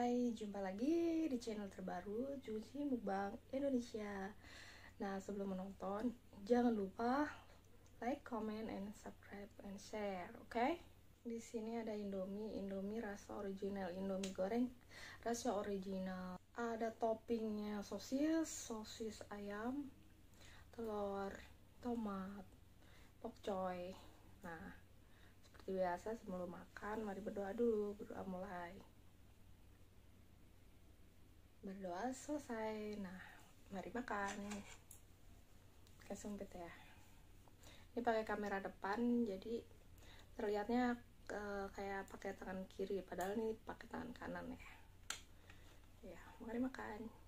Hai, jumpa lagi di channel terbaru Juicy Mukbang Indonesia Nah, sebelum menonton, jangan lupa like, comment, and subscribe, and share, oke? Okay? Di sini ada Indomie, Indomie rasa original, Indomie goreng rasa original. Ada toppingnya sosis, sosis ayam, telur, tomat, pokcoy. Nah, seperti biasa sebelum makan, mari berdoa dulu, berdoa mulai berdoa selesai. Nah mari makan. Kayak sumpit ya. Ini pakai kamera depan jadi terlihatnya uh, kayak pakai tangan kiri padahal ini pakai tangan kanan ya. Ya mari makan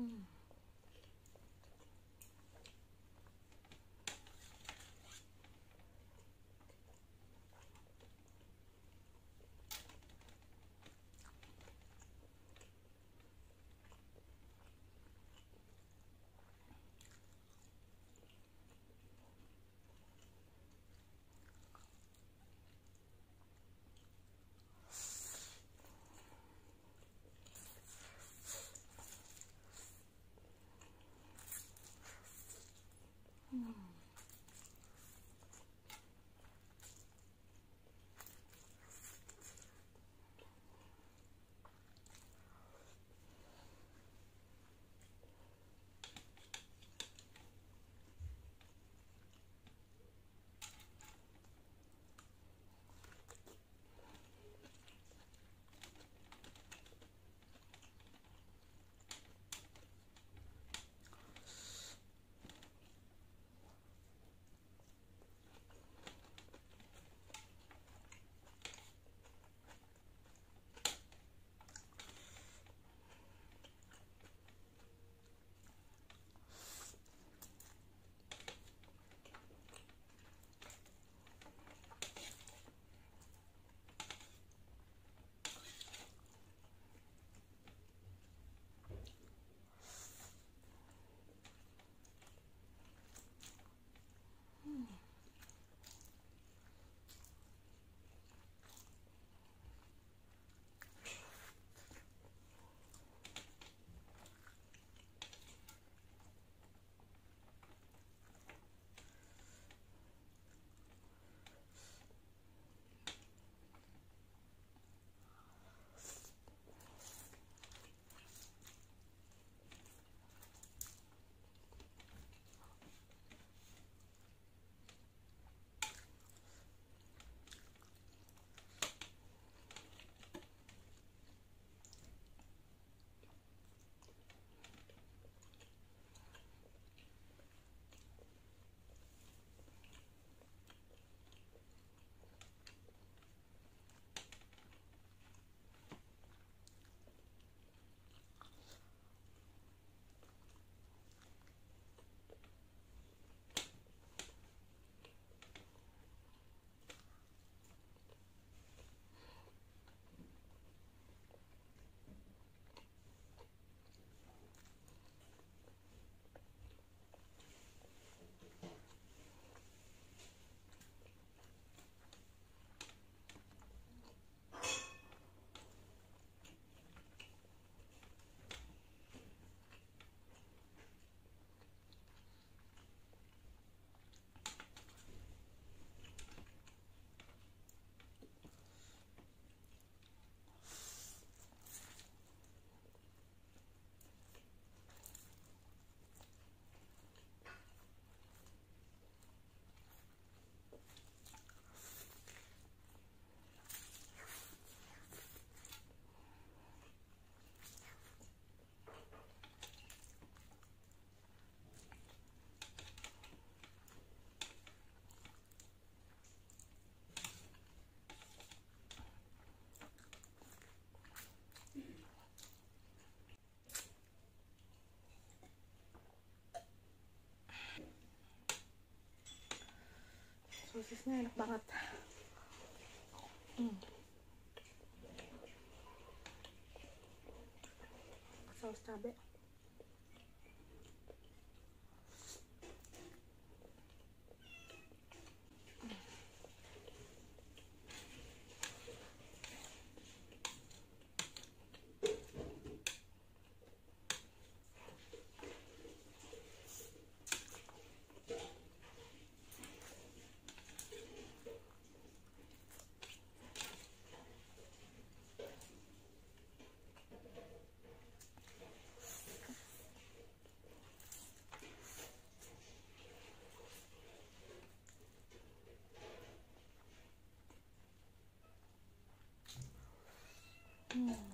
Mm. sosis na enak banget mm. saus cabai Mm.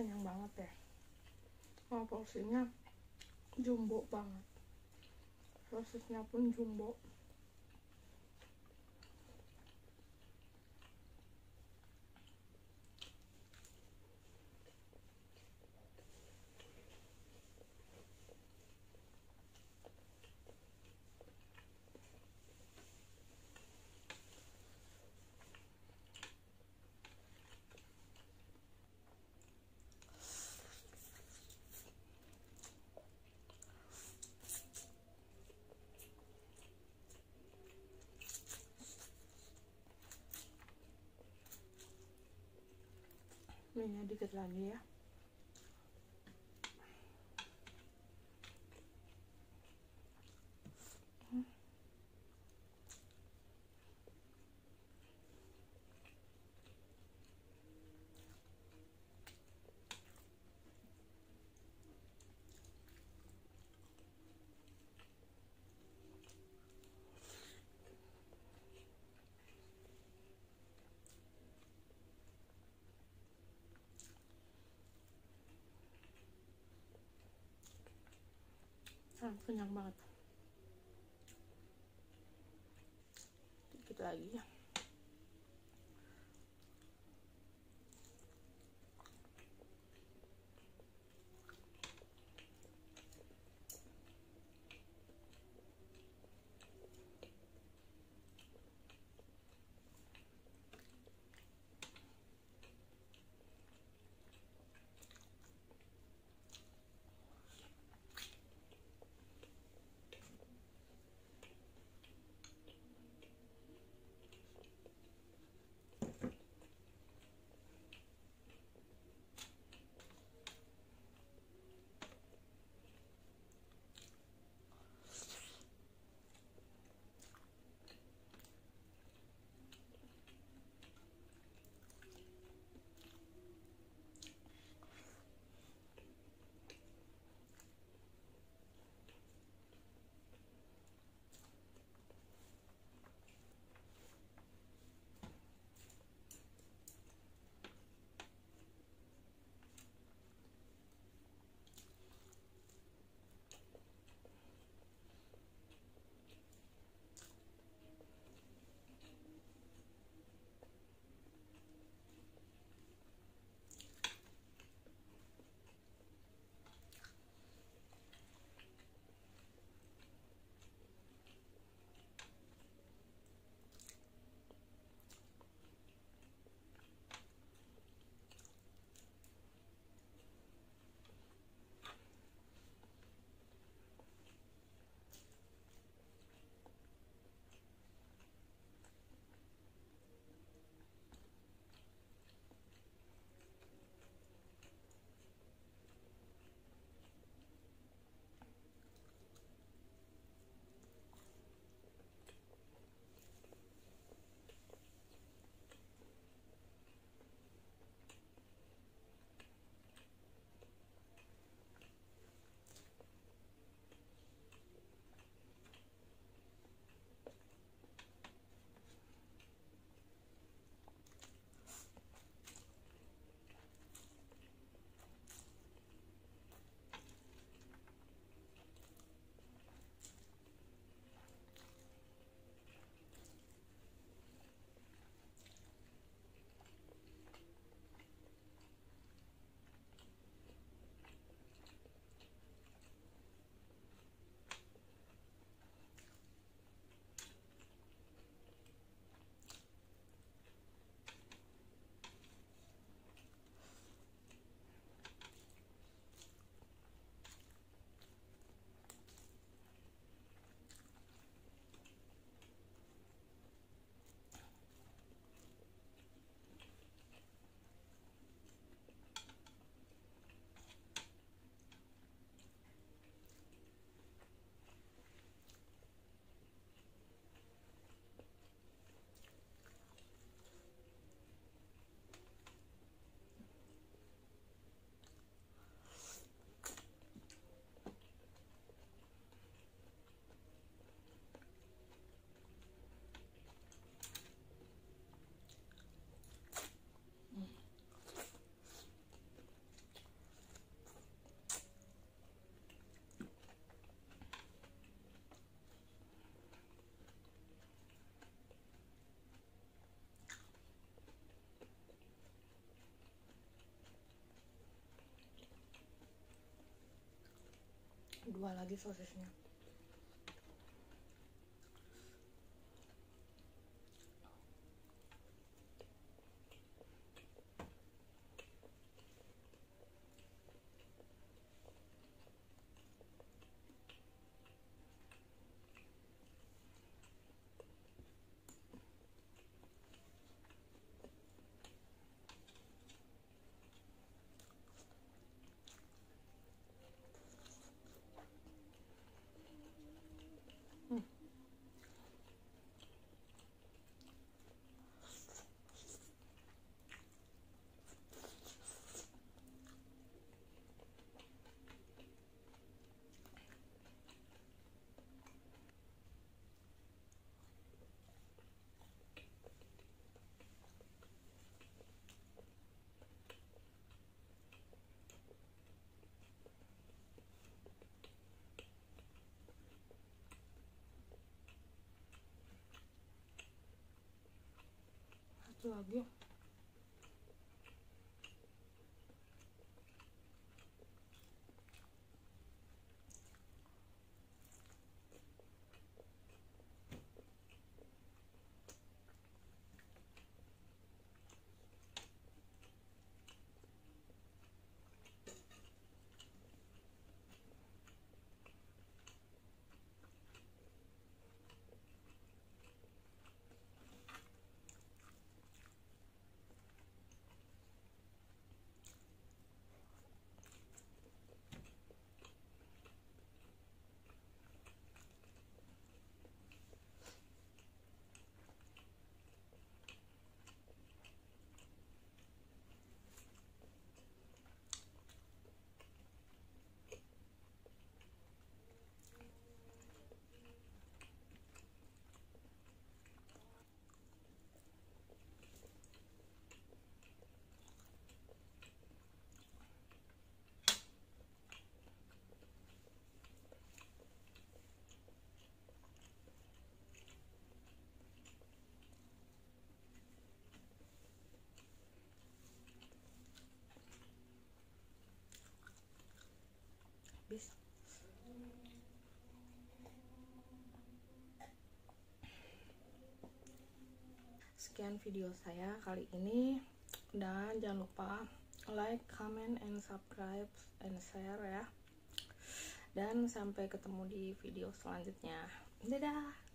Kenyang banget ya. Oh, porsinya jumbo banget. Sosisnya pun jumbo minyak dikit lagi ya ah, kenyang banget. Dikit lagi ya dua lagi sosisnya lagi sekian video saya kali ini. Dan jangan lupa like, comment, and subscribe and share ya. Dan sampai ketemu di video selanjutnya. Dadah